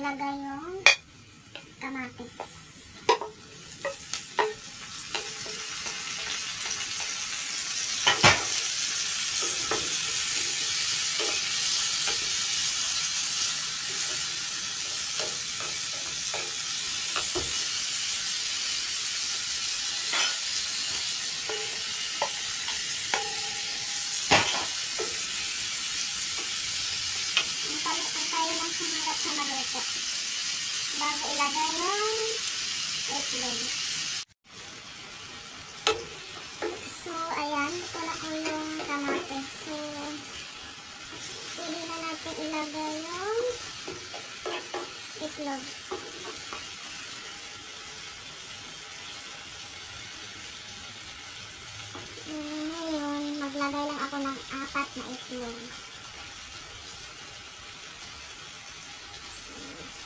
Ilagay yung kamatis. Hanggat sa maluto. Bago ilagay yung itlog. So, ayan. Ito na ko yung kamatis. So, pwede na natin ilagay yung itlog. Ngayon, maglagay lang ako ng apat na itlog.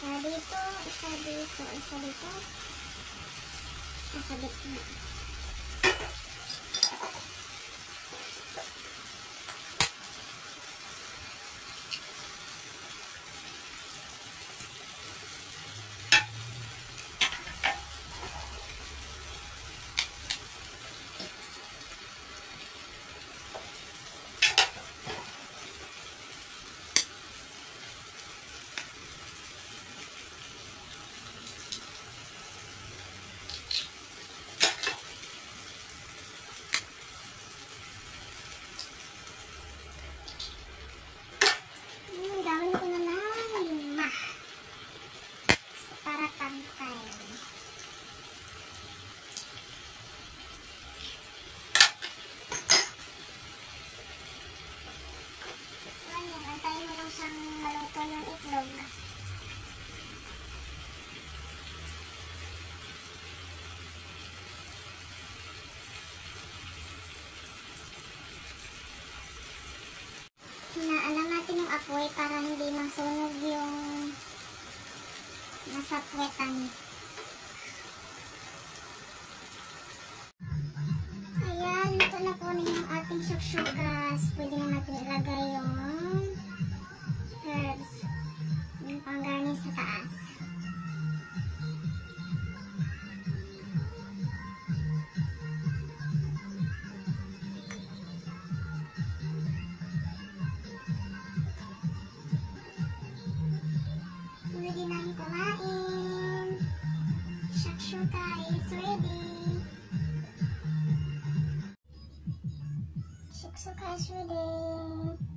Isa dito, isa dito, isa dito. Sa gitna. Hmm, gawin ko na lang lima. Para pantay. So, ayan. Antayin mo lang siyang maluto yung itlog. Hinaalam natin yung apoy para hindi masunog yung nasa puwetan. Ayan, ito na po na yung ating shakshukas. Pwede na natin ilagay yung Thanks for class reading.